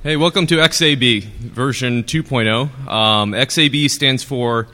Hey, welcome to XAB version 2.0. Um, XAB stands for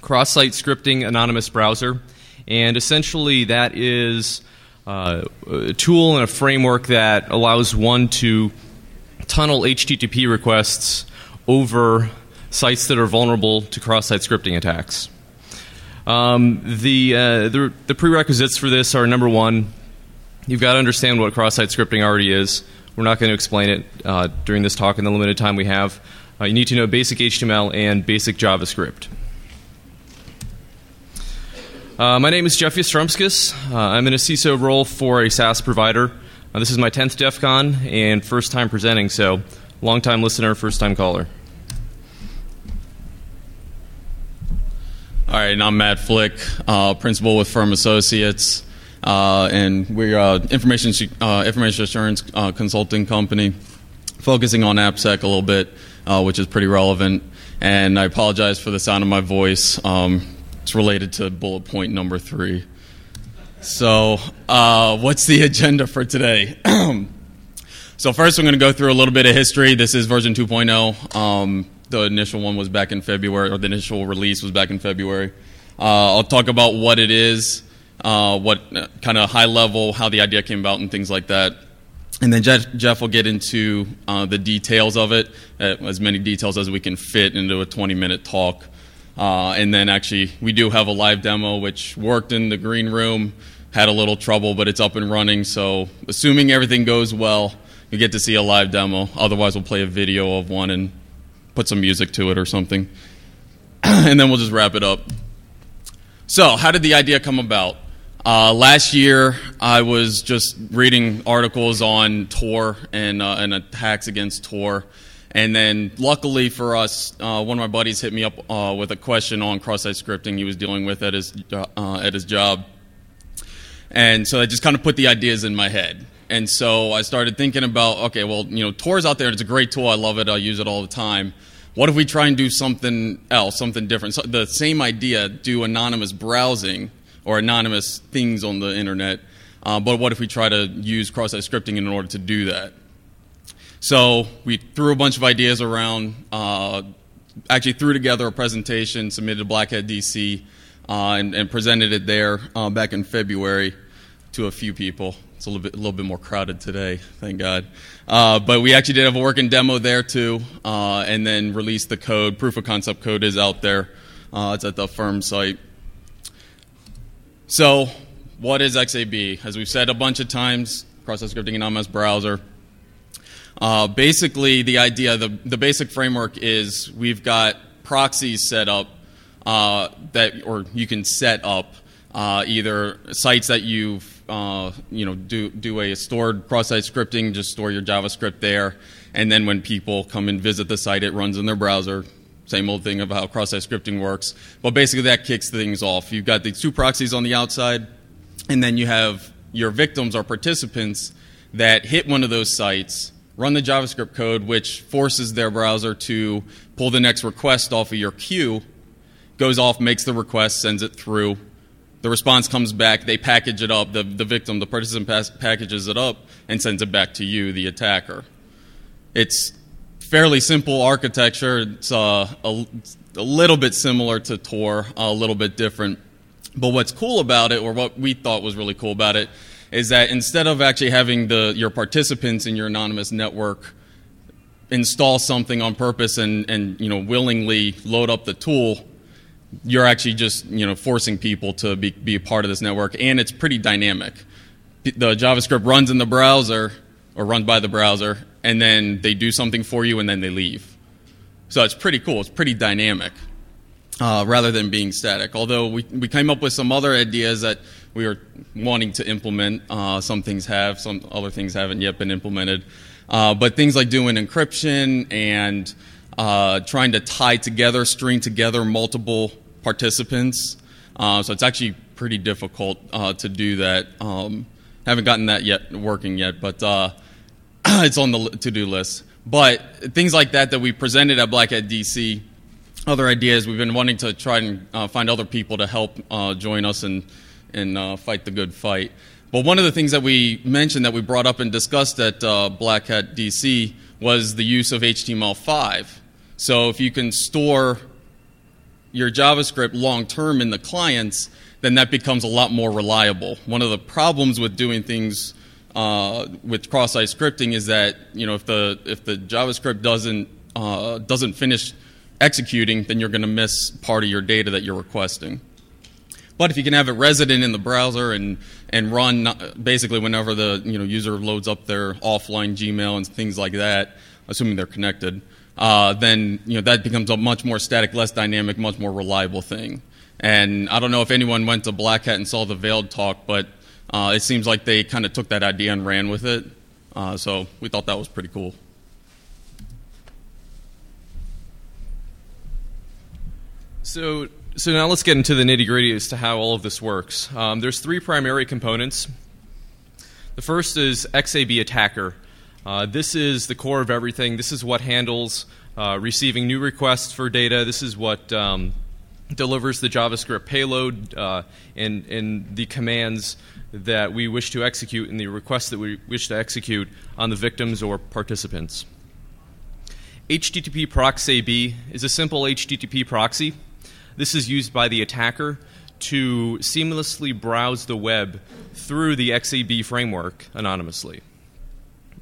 Cross Site Scripting Anonymous Browser, and essentially that is uh, a tool and a framework that allows one to tunnel HTTP requests over sites that are vulnerable to cross site scripting attacks. Um, the, uh, the, the prerequisites for this are number one, you've got to understand what cross site scripting already is. We're not going to explain it uh, during this talk in the limited time we have. Uh, you need to know basic HTML and basic JavaScript. Uh, my name is Jeff Ystromskis. Uh, I'm in a CISO role for a SaaS provider. Uh, this is my 10th DEF CON and first time presenting, so long time listener, first time caller. All right, and I'm Matt Flick, uh, principal with Firm Associates. Uh, and we're uh, information uh, information assurance uh, consulting company, focusing on AppSec a little bit, uh, which is pretty relevant. And I apologize for the sound of my voice. Um, it's related to bullet point number three. So, uh, what's the agenda for today? so first, I'm going to go through a little bit of history. This is version 2.0. Um, the initial one was back in February, or the initial release was back in February. I'll talk about what it is uh, what uh, kind of high level, how the idea came about, and things like that. And then Jeff, Jeff will get into uh, the details of it, uh, as many details as we can fit into a 20 minute talk. Uh, and then actually, we do have a live demo which worked in the green room, had a little trouble, but it's up and running. So, assuming everything goes well, you get to see a live demo. Otherwise, we'll play a video of one and put some music to it or something. and then we'll just wrap it up. So, how did the idea come about? Uh, last year, I was just reading articles on Tor and, uh, and attacks against Tor. And then, luckily for us, uh, one of my buddies hit me up uh, with a question on cross-site scripting he was dealing with at his, uh, at his job. And so I just kind of put the ideas in my head. And so I started thinking about, okay, well, you know, Tor's out there. It's a great tool. I love it. I use it all the time. What if we try and do something else, something different? So the same idea, do anonymous browsing – or anonymous things on the internet. Uh, but what if we try to use cross-site scripting in order to do that? So we threw a bunch of ideas around, uh, actually threw together a presentation, submitted to Black Hat DC, uh, and, and, presented it there uh, back in February to a few people. It's a little bit, a little bit more crowded today, thank God. Uh, but we actually did have a working demo there too, uh, and then released the code. Proof of concept code is out there. it's at the firm site. So, what is XAB? As we've said a bunch of times, cross-site scripting anonymous browser. Uh, basically, the idea, the, the basic framework is we've got proxies set up uh, that, or you can set up uh, either sites that you've, uh, you know, do, do a stored cross-site scripting, just store your JavaScript there, and then when people come and visit the site, it runs in their browser, same old thing of how cross-site scripting works. But basically, that kicks things off. You've got these two proxies on the outside, and then you have your victims or participants that hit one of those sites, run the JavaScript code, which forces their browser to pull the next request off of your queue, goes off, makes the request, sends it through. The response comes back, they package it up, the, the victim, the participant packages it up, and sends it back to you, the attacker. It's fairly simple architecture. It's uh, a, a, little bit similar to Tor, a little bit different. But what's cool about it, or what we thought was really cool about it, is that instead of actually having the, your participants in your anonymous network install something on purpose and, and you know, willingly load up the tool, you're actually just you know, forcing people to be, be a part of this network. And it's pretty dynamic. The JavaScript runs in the browser, or run by the browser, and then they do something for you and then they leave. So it's pretty cool. It's pretty dynamic uh, rather than being static. Although we, we came up with some other ideas that we were wanting to implement. Uh, some things have, some other things haven't yet been implemented. Uh, but things like doing encryption and uh, trying to tie together, string together multiple participants. Uh, so it's actually pretty difficult uh, to do that. Um, haven't gotten that yet working yet, but it's on the to-do list. But things like that that we presented at Black Hat DC, other ideas we've been wanting to try and uh, find other people to help uh, join us and and uh, fight the good fight. But one of the things that we mentioned that we brought up and discussed at uh, Black Hat DC was the use of HTML5. So if you can store your JavaScript long term in the clients, then that becomes a lot more reliable. One of the problems with doing things uh, with cross-site scripting is that you know if the if the JavaScript doesn't uh, doesn't finish executing, then you're going to miss part of your data that you're requesting. But if you can have it resident in the browser and and run basically whenever the you know user loads up their offline Gmail and things like that, assuming they're connected, uh, then you know that becomes a much more static, less dynamic, much more reliable thing. And I don't know if anyone went to Black Hat and saw the Veiled talk, but uh, it seems like they kind of took that idea and ran with it. Uh, so we thought that was pretty cool. So, so now let's get into the nitty gritty as to how all of this works. Um, there's three primary components. The first is XAB attacker. Uh, this is the core of everything. This is what handles uh, receiving new requests for data. This is what um, delivers the JavaScript payload uh, and, and the commands that we wish to execute and the requests that we wish to execute on the victims or participants. HTTP proxy AB is a simple HTTP proxy this is used by the attacker to seamlessly browse the web through the XAB framework anonymously.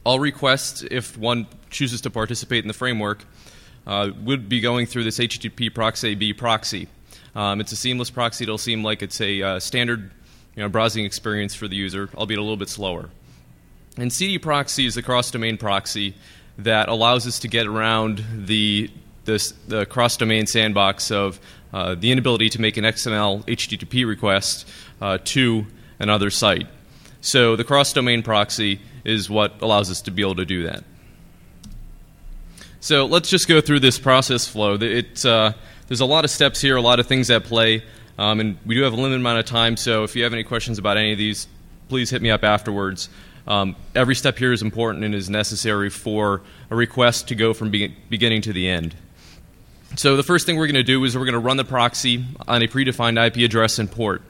All requests, if one chooses to participate in the framework, uh, would be going through this HTTP proxy AB proxy. Um, it's a seamless proxy. It'll seem like it's a uh, standard you know, browsing experience for the user, albeit a little bit slower. And CD proxy is a cross domain proxy that allows us to get around the, this, the cross domain sandbox of uh, the inability to make an XML HTTP request uh, to another site. So the cross domain proxy is what allows us to be able to do that. So let's just go through this process flow. It, uh, there's a lot of steps here, a lot of things at play, um, and we do have a limited amount of time. So if you have any questions about any of these, please hit me up afterwards. Um, every step here is important and is necessary for a request to go from be- beginning to the end. So the first thing we're going to do is we're going to run the proxy on a predefined IP address and port.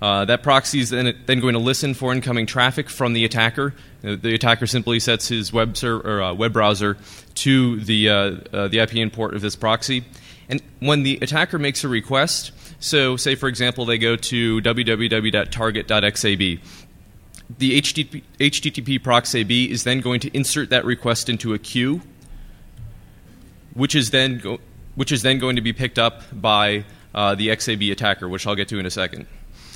Uh, that proxy is then, then, going to listen for incoming traffic from the attacker. Uh, the attacker simply sets his web, ser- or, uh, web browser to the, uh, uh the IP and port of this proxy. And when the attacker makes a request, so say for example they go to www.target.xab, the HTTP, HTTP proxy AB is then going to insert that request into a queue, which is then go- which is then going to be picked up by uh, the XAB attacker, which I'll get to in a second.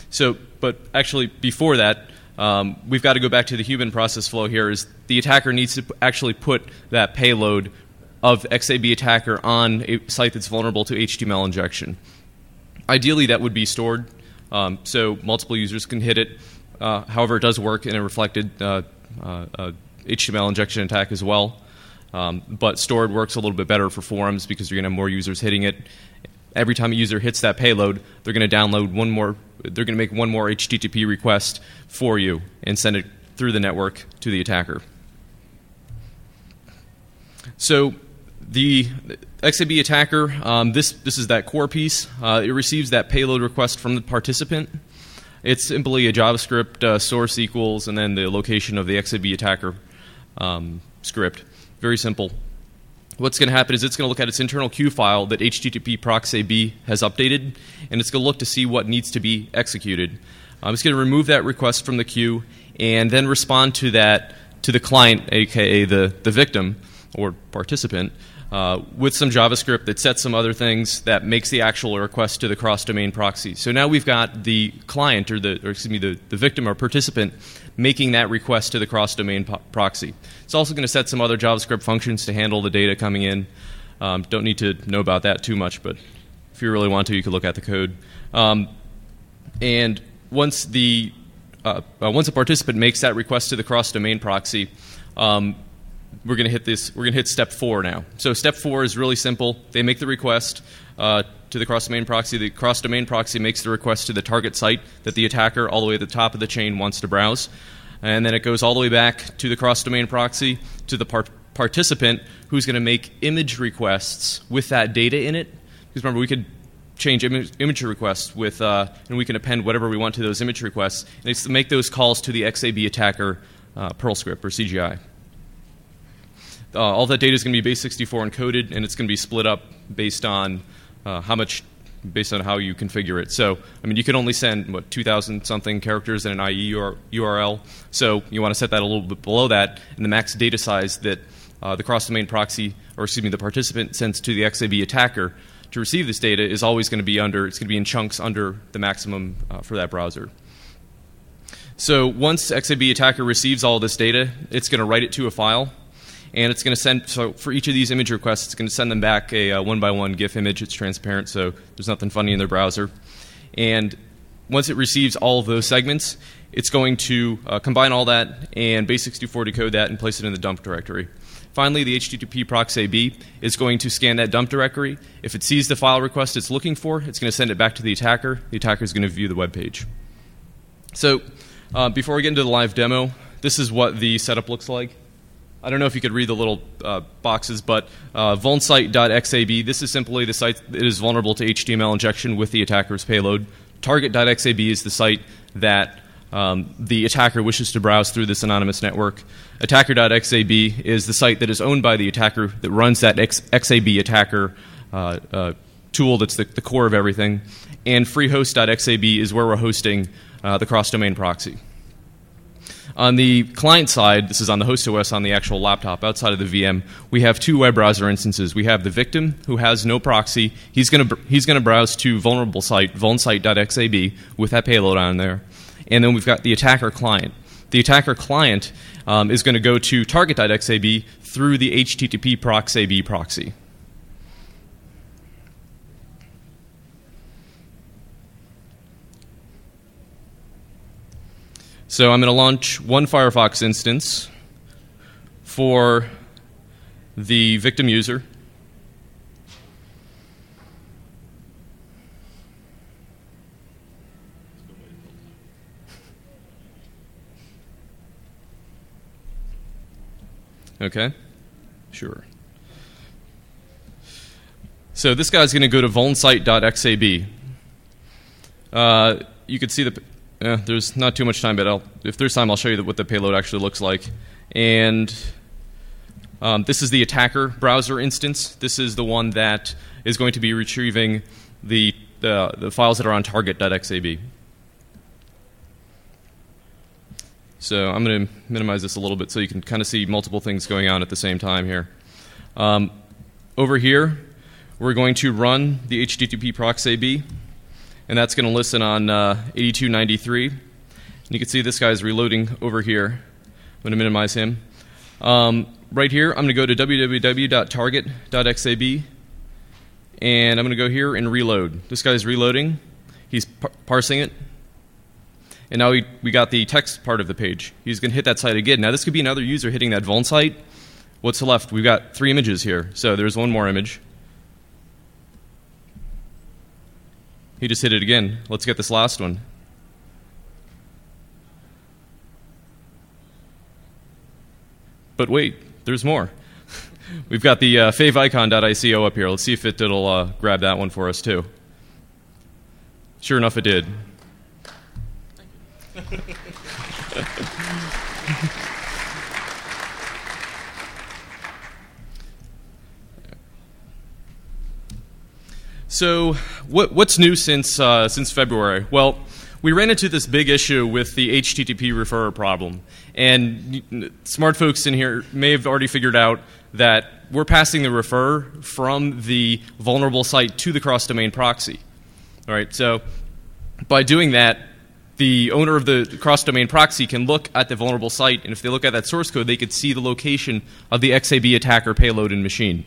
So, but actually, before that, um, we've got to go back to the human process flow here. Is the attacker needs to actually put that payload of XAB attacker on a site that's vulnerable to HTML injection. Ideally, that would be stored, um, so multiple users can hit it. Uh, however, it does work in a reflected uh, uh, HTML uh, injection attack as well. Um, but stored works a little bit better for forums because you're going to have more users hitting it. Every time a user hits that payload, they're going to download one more, they're going to make one more HTTP request for you and send it through the network to the attacker. So the XAB attacker, um, this, this is that core piece. Uh, it receives that payload request from the participant. It's simply a JavaScript uh, source equals and then the location of the XAB attacker um, script. Very simple. What's going to happen is it's going to look at its internal queue file that HTTP proxy AB has updated, and it's going to look to see what needs to be executed. Um, it's going to remove that request from the queue and then respond to that to the client, aka the, the victim or participant, uh, with some JavaScript that sets some other things that makes the actual request to the cross-domain proxy. So now we've got the client or the or excuse me the, the victim or participant making that request to the cross-domain po- proxy. It's also going to set some other JavaScript functions to handle the data coming in. Um, don't need to know about that too much, but if you really want to, you can look at the code. Um, and once the uh, uh, once a participant makes that request to the cross-domain proxy, um, we're going to hit this. We're going to hit step four now. So step four is really simple. They make the request uh, to the cross-domain proxy. The cross-domain proxy makes the request to the target site that the attacker, all the way at the top of the chain, wants to browse, and then it goes all the way back to the cross-domain proxy to the par- participant who's going to make image requests with that data in it. Because remember, we could change image, image requests with, uh, and we can append whatever we want to those image requests, and it's to make those calls to the XAB attacker uh, Perl script or CGI. Uh, all that data is going to be base64 encoded, and it's going to be split up based on uh, how much, based on how you configure it. So, I mean, you can only send what 2,000 something characters in an IE URL. So you want to set that a little bit below that, and the max data size that uh, the cross-domain proxy, or excuse me, the participant sends to the XAB attacker to receive this data is always going to be under. It's going to be in chunks under the maximum uh, for that browser. So once XAB attacker receives all this data, it's going to write it to a file, and it's going to send. So for each of these image requests, it's going to send them back a one by one GIF image. It's transparent, so there's nothing funny in their browser. And once it receives all of those segments, it's going to uh, combine all that and base64 decode that and place it in the dump directory. Finally, the HTTP proxy AB is going to scan that dump directory. If it sees the file request it's looking for, it's going to send it back to the attacker. The attacker is going to view the web page. So, uh, before we get into the live demo, this is what the setup looks like. I don't know if you could read the little uh, boxes, but uh, vulnsite.xab, this is simply the site that is vulnerable to HTML injection with the attacker's payload. Target.xab is the site that um, the attacker wishes to browse through this anonymous network. Attacker.xab is the site that is owned by the attacker that runs that X- XAB attacker uh, uh, tool that's the, the, core of everything. And freehost.xab is where we're hosting uh, the cross domain proxy. On the client side, this is on the host OS on the actual laptop outside of the VM, we have two web browser instances. We have the victim who has no proxy. He's going to he's going to browse to vulnerable site vulnsite.xab with that payload on there. And then we've got the attacker client. The attacker client um, is going to go to target.xab through the HTTP proxab proxy. So I'm going to launch one Firefox instance for the victim user. Okay? Sure. So this guy's going to go to vulnsite.xab. Uh, you can see the. There's not too much time, but I'll, if there's time, I'll show you what the payload actually looks like. And um, this is the attacker browser instance. This is the one that is going to be retrieving the, the, the files that are on target.xab. So I'm going to minimize this a little bit so you can kind of see multiple things going on at the same time here. Um, over here, we're going to run the HTTP proxy AB, and that's going to listen on uh, 8293. And you can see this guy's reloading over here. I'm going to minimize him. Um, right here, I'm going to go to www.target.xab, and I'm going to go here and reload. This guy's reloading. He's par parsing it. And now we, we got the text part of the page. He's going to hit that site again. Now, this could be another user hitting that vuln site. What's left? We've got three images here. So there's one more image. He just hit it again. Let's get this last one. But wait, there's more. We've got the uh, favicon.ico up here. Let's see if it, will uh, grab that one for us, too. Sure enough, it did. so, what, what's new since, uh, since February? Well, we ran into this big issue with the HTTP referrer problem. And smart folks in here may have already figured out that we're passing the referrer from the vulnerable site to the cross domain proxy. All right, so by doing that, the owner of the cross domain proxy can look at the vulnerable site, and if they look at that source code, they could see the location of the XAB attacker payload and machine.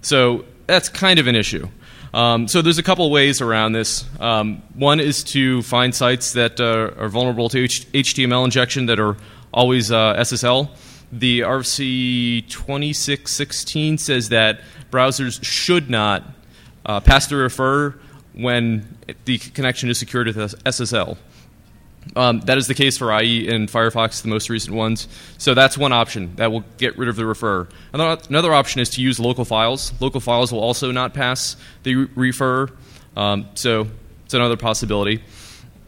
So that's kind of an issue. Um, so there's a couple ways around this. Um, one is to find sites that uh, are vulnerable to H- HTML injection that are always uh, SSL. The RFC 2616 says that browsers should not uh, pass the refer when the connection is secured with SSL. Um, that is the case for IE and Firefox, the most recent ones. So that's one option that will get rid of the refer. Another, another option is to use local files. Local files will also not pass the refer. Um, so it's another possibility.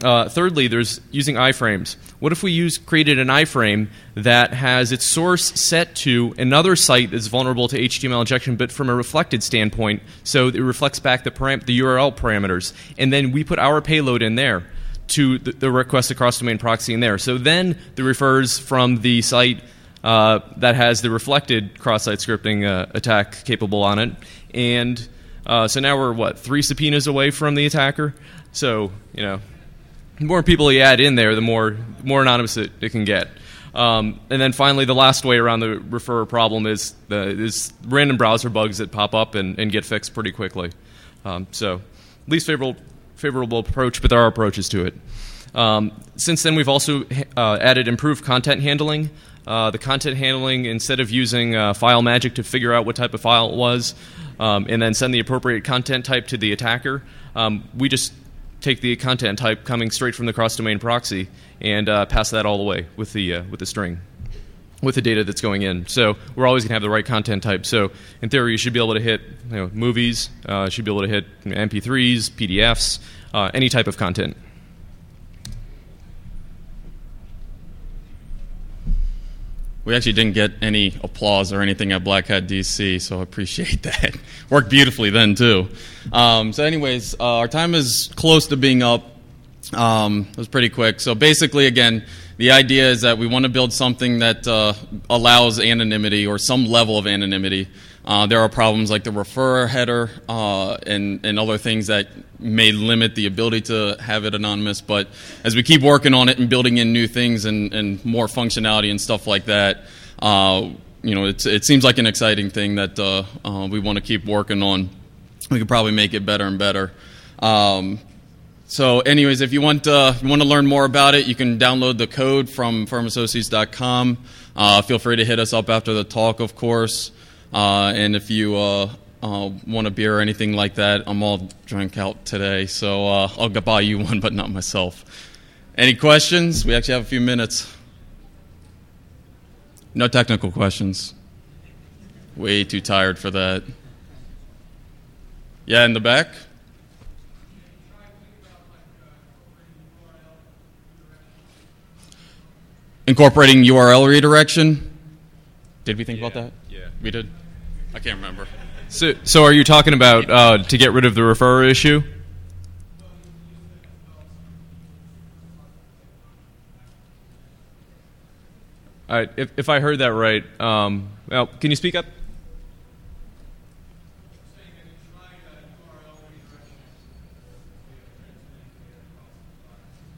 Uh, thirdly, there's using iframes. What if we use created an iframe that has its source set to another site that's vulnerable to HTML injection, but from a reflected standpoint, so it reflects back the, param- the URL parameters, and then we put our payload in there to the, the request across domain proxy in there. So then the refers from the site uh, that has the reflected cross-site scripting uh, attack capable on it, and uh, so now we're what three subpoenas away from the attacker. So you know, the more people you add in there, the more more anonymous it, it can get. Um, and then finally, the last way around the refer problem is the is random browser bugs that pop up and, and get fixed pretty quickly. Um, so, least favorable favorable approach, but there are approaches to it. Um, since then, we've also uh, added improved content handling. Uh, the content handling, instead of using uh, FileMagick to figure out what type of file it was um, and then send the appropriate content type to the attacker, um, we just take the content type coming straight from the cross domain proxy and uh, pass that all the way with the, uh, with the string. With the data that's going in, so we're always going to have the right content type. So, in theory, you should be able to hit you know, movies, uh, should be able to hit MP3s, PDFs, uh, any type of content. We actually didn't get any applause or anything at Black Hat DC, so I appreciate that. Worked beautifully then, too. Um, so, anyways, uh, our time is close to being up. Um, it was pretty quick. So, basically, again, the idea is that we want to build something that uh, allows anonymity or some level of anonymity. Uh, there are problems like the refer header uh, and, and other things that may limit the ability to have it anonymous. But as we keep working on it and building in new things and, and more functionality and stuff like that, uh, you know, it seems like an exciting thing that uh, uh, we want to keep working on. We could probably make it better and better. Um, so, anyways, if you want uh, you want to learn more about it, you can download the code from firmassociates.com. Uh, feel free to hit us up after the talk, of course. Uh, and if you uh, uh, want a beer or anything like that, I'm all drunk out today, so uh, I'll buy you one, but not myself. Any questions? We actually have a few minutes. No technical questions. Way too tired for that. Yeah, in the back? Incorporating URL redirection. Did we think yeah. about that? Yeah. We did? I can't remember. So, so are you talking about uh, to get rid of the referrer issue? All right, if, if I heard that right, um, well, can you speak up?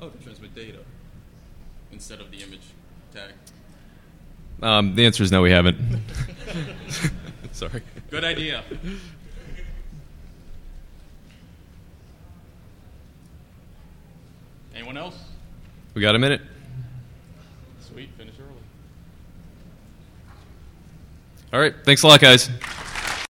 Oh, to transmit data instead of the image. Um, the answer is no, we haven't. Sorry. Good idea. Anyone else? We got a minute. Sweet, finish early. All right, thanks a lot, guys.